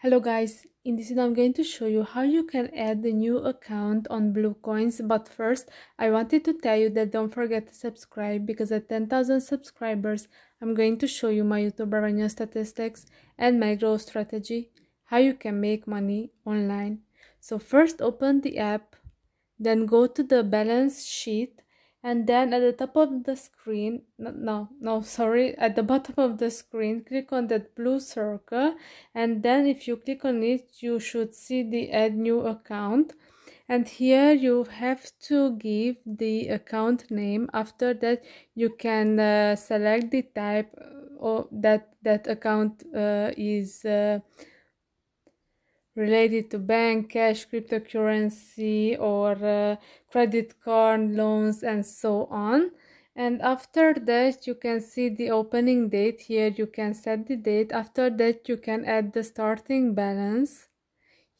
Hello guys, in this video I'm going to show you how you can add a new account on Bluecoins but first I wanted to tell you that don't forget to subscribe because at 10,000 subscribers I'm going to show you my YouTube revenue statistics and my growth strategy, how you can make money online. So first open the app, then go to the balance sheet and then at the top of the screen no no sorry at the bottom of the screen click on that blue circle. And then if you click on it you should see the add new account. And here you have to give the account name. After that you can uh, select the type or that that account uh, is uh, related to bank, cash, cryptocurrency, or uh, credit card, loans, and so on. And after that, you can see the opening date. Here you can set the date. After that, you can add the starting balance.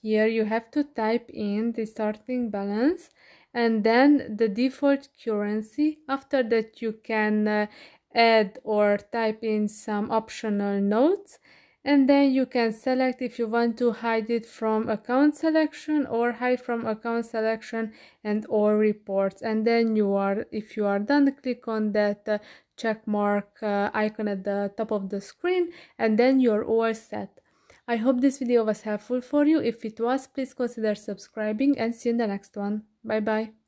Here you have to type in the starting balance and then the default currency. After that, you can uh, add or type in some optional notes and then you can select if you want to hide it from account selection or hide from account selection and or reports. And then you are if you are done click on that uh, check mark uh, icon at the top of the screen and then you're all set. I hope this video was helpful for you. If it was please consider subscribing and see you in the next one. Bye bye